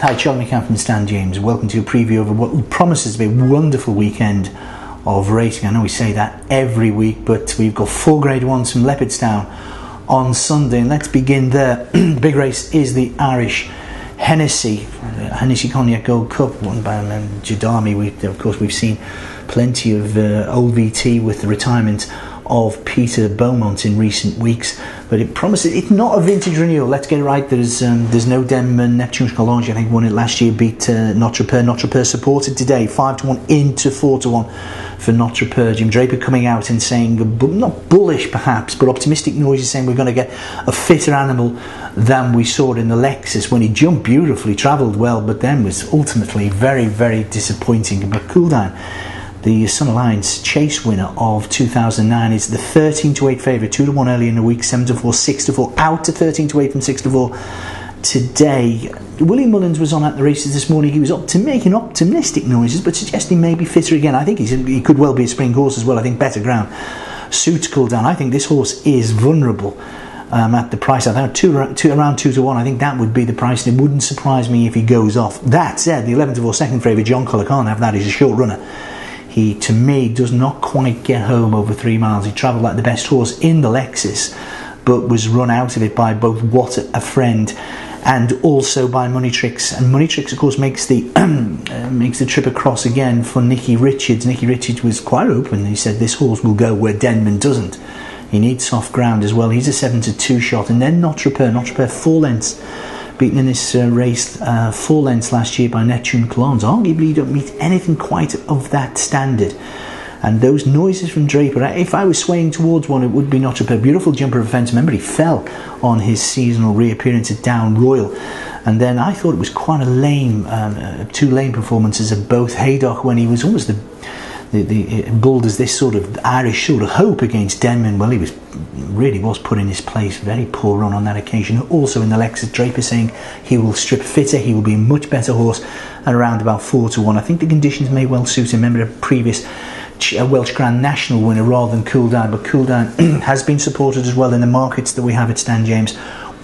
Hi, Charlie McCann from Stan James. Welcome to a preview of what promises to be a wonderful weekend of racing. I know we say that every week, but we've got four grade ones from Leopardstown on Sunday. And let's begin there. Big race is the Irish Hennessy, uh, Hennessy Cognac Gold Cup, won by um, Jodami. We, of course, we've seen plenty of uh, old VT with the retirement of Peter Beaumont in recent weeks, but it promises it's not a vintage renewal. Let's get it right. There's um, there's no Denman Neptune Collonges. I think won it last year. Beat uh, Notre Pere. Notre Pere supported today five to one into four to one for Notre Pere. Jim Dreaper coming out and saying not bullish perhaps, but optimistic noises saying we're going to get a fitter animal than we saw in the Lexus when he jumped beautifully, travelled well, but then was ultimately very very disappointing. But Cooldown the Sun Alliance chase winner of 2009 is the 13 to 8 favourite, 2 to 1 early in the week, 7 to 4, 6 to 4, out to 13 to 8 from 6 to 4 today. William Mullins was on at the races this morning. He was up to making optimistic noises, but suggesting maybe fitter again. I think he could well be a spring horse as well. I think better ground suits Cooldown. I think this horse is vulnerable. Um, at the price. I think two, two, around two to one. I think that would be the price, and it wouldn't surprise me if he goes off. That said, the 11th of all second favourite, Joncol can't have that. He's a short runner he, to me, does not quite get home over three miles. He travelled like the best horse in the Lexus, but was run out of it by both What a Friend and also by Money Trix. And Money Trix, of course, makes the uh, makes the trip across again for Nicky Richards. Nicky Richards was quite open. He said this horse will go where Denman doesn't. He needs soft ground as well. He's a seven to two shot, and then Notre Pere. Notre Pere four lengths beaten in this uh, race uh, four lengths last year by Neptune Collonges. Arguably, you don't meet anything quite of that standard. And those noises from Dreaper, if I was swaying towards one, it would be not a beautiful jumper of fence. Remember, he fell on his seasonal reappearance at Down Royal. And then I thought it was quite a lame, um, uh, two lame performances of both Haydock when he was almost the the, the this sort of Irish sort of hope against Denman. Well, he was really was put in his place. Very poor run on that occasion. Also in the Lexus, Dreaper saying he will strip fitter. He will be a much better horse at around about four to one. I think the conditions may well suit him. Remember a previous Welsh Grand National winner rather than Cooldown, but Cool Down has been supported as well in the markets that we have at Stan James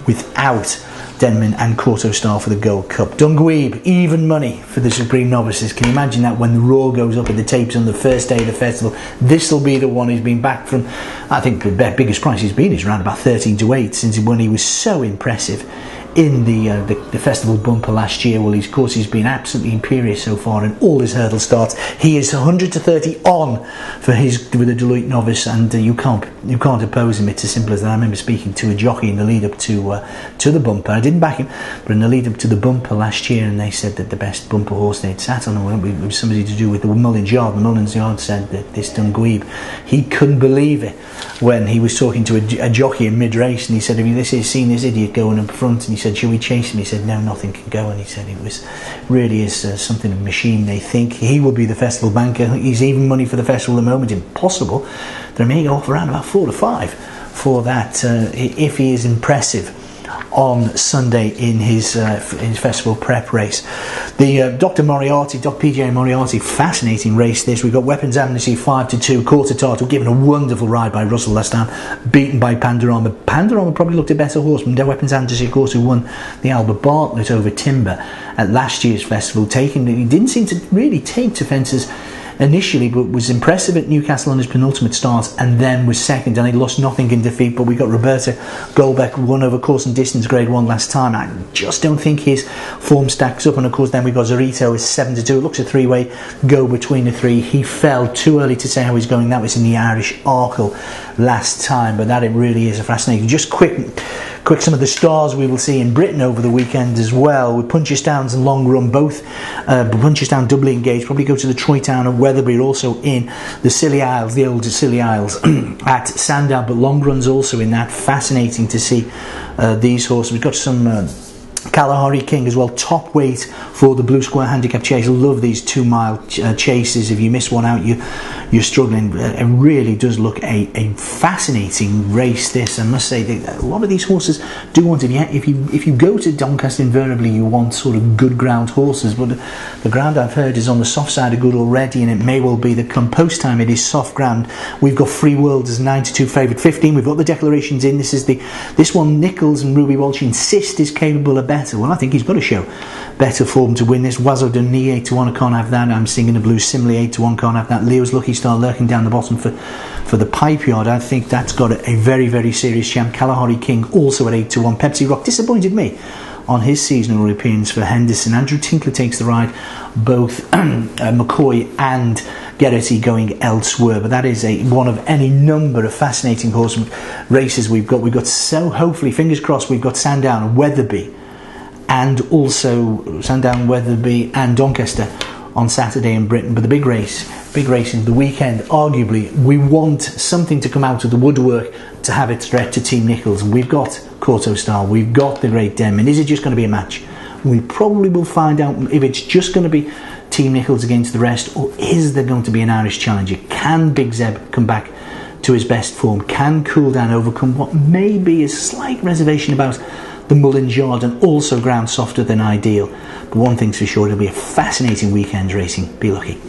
without Denman and Kauto Star for the Gold Cup. Dunguib, even money for the Supreme Novices. Can you imagine that when the Roar goes up at the tapes on the first day of the festival? This will be the one who's been back from, I think the biggest price he's been is around about 13 to 8 since when he was so impressive in the, uh, the, the festival bumper last year. Well, he's, of course, he's been absolutely imperious so far in all his hurdle starts. He is 100 to 30 on for his with the Deloitte novice, and uh, you can't you can't oppose him. It's as simple as that. I remember speaking to a jockey in the lead up to uh, to the bumper. I didn't back him, but in the lead up to the bumper last year, and they said that the best bumper horse they'd sat on it was somebody to do with the Mullins Yard. The Mullins Yard said that this Dunguib, he couldn't believe it when he was talking to a, a jockey in mid race, and he said, "Have you this is seen this idiot going up front?" And he said, "Should we chase him?" He said, "No, nothing can go." And he said, "It was really is uh, something of a machine. They think he will be the festival banker. He's even money for the festival at the moment. Impossible. They may go off around about four to five for that uh, if he is impressive." On Sunday in his, uh, his festival prep race. The uh, Dr. Moriarty, Dr. PJ Moriarty, fascinating race this. We've got Weapons Amnesty 5 to 2, Quarter Tartle given a wonderful ride by Russell last time, beaten by Pandorama. Pandorama probably looked a better horse than Weapons Amnesty, of course, who won the Albert Bartlett over Timber at last year's festival, taking he didn't seem to really take to fences initially, but was impressive at Newcastle on his penultimate start and then was second and he lost nothing in defeat. But we got Roberto Goldback won over course and distance grade one last time. I just don't think his form stacks up. And of course, then we got Zorito is 7 to 2. It looks a three way go between the three. He fell too early to say how he's going. That was in the Irish Arkle last time, but that it really is a fascinating. Just quick quick some of the stars we will see in Britain over the weekend as well. With Punchestowns and Long Run both, uh, Punchestowns doubly engaged. Probably go to the Towton Wetherby, also in the Scilly Isles, the old Scilly Isles at Sandown. But Long Run's also in that. Fascinating to see uh, these horses. We've got some. Uh, Kalahari King as well, top weight for the Blue Square Handicap Chase. Love these two mile ch- uh, chases. If you miss one out, you you're struggling. Uh, it really does look a, a fascinating race. This I must say, that a lot of these horses do want. If you if you if you go to Doncaster, invariably you want sort of good ground horses, but the ground I've heard is on the soft side of good already, and it may well be that come post time it is soft ground. We've got Free World as 92 favourite, 15. We've got the declarations in. This is the this one Nicholls and Ruby Walsh insist is capable of better better. Well, I think he's got to show better form to win this. Oiseau de Nuit 8 to 1, I can't have that. I'm singing the blues, Simile 8 to 1, can't have that. Leo's Lucky Star lurking down the bottom for, for the pipe yard. I think that's got a, very, very serious champ. Kalahari King also at 8 to 1. Pepsi Rock disappointed me on his seasonal appearance for Henderson. Andrew Tinkler takes the ride, both uh, McCoy and Geraghty going elsewhere. But that is a one of any number of fascinating horse races we've got. We've got so hopefully, fingers crossed, we've got Sandown, Wetherby, and also Sandown, Wetherby, and Doncaster on Saturday in Britain. But the big race, big race in the weekend, arguably, we want something to come out of the woodwork to have it threat to Team Nicholls. We've got Kauto Star, we've got the Great Denman. Is it just going to be a match? We probably will find out if it's just going to be Team Nicholls against the rest, or is there going to be an Irish challenger? Can Big Zeb come back to his best form? Can Cooldown overcome what may be a slight reservation about the Mullins Yard and also ground softer than ideal? But one thing's for sure, it'll be a fascinating weekend racing. Be lucky.